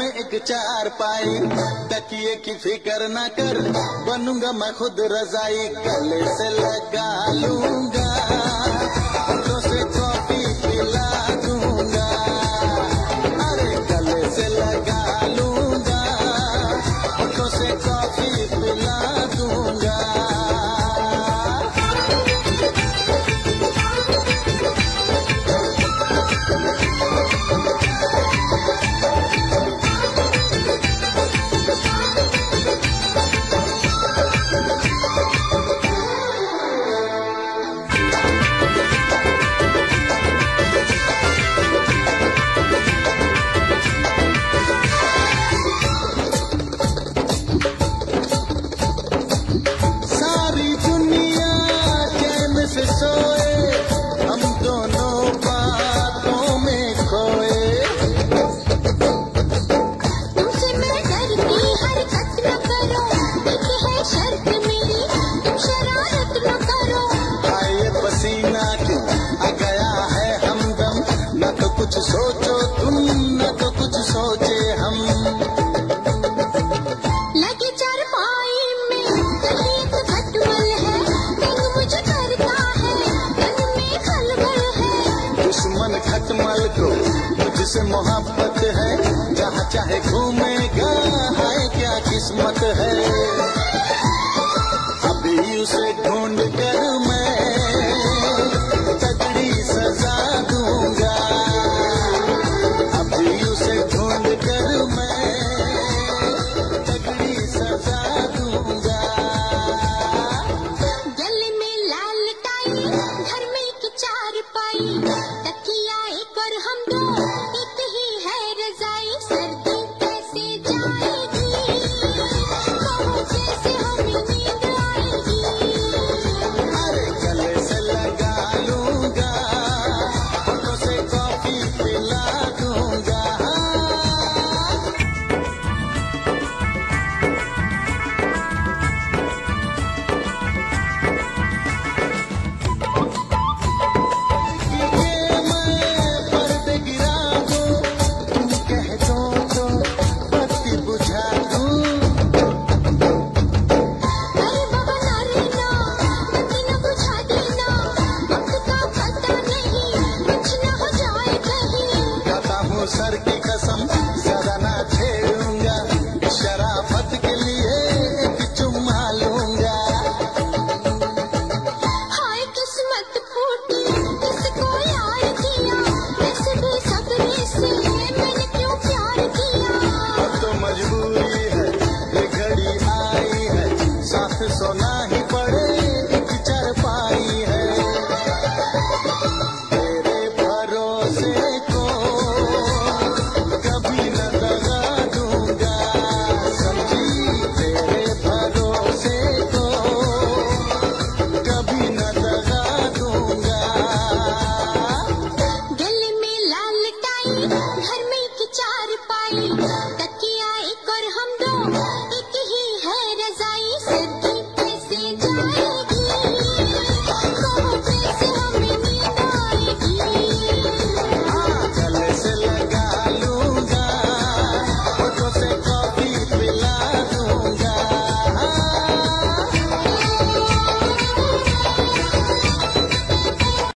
में एक चार पाई। तकिए की फ़िक्र न कर, बनूँगा मैं खुद रजाई। गले से लगा लूँगा। कुछ सोचो तुम न तो कुछ सोचे हम। लगे चारपाई में गली एक खटमल है खटमल को मुझसे मोहब्बत है जहाँ चाहे घूमेगा है क्या किस्मत है। अभी उसे घूम ही पड़े, एक है। मेरे भरोसे को कभी न लगा दूँगा। समझी तेरे भरोसे को कभी न लगा दूँगा। गले में लाल की चार पाई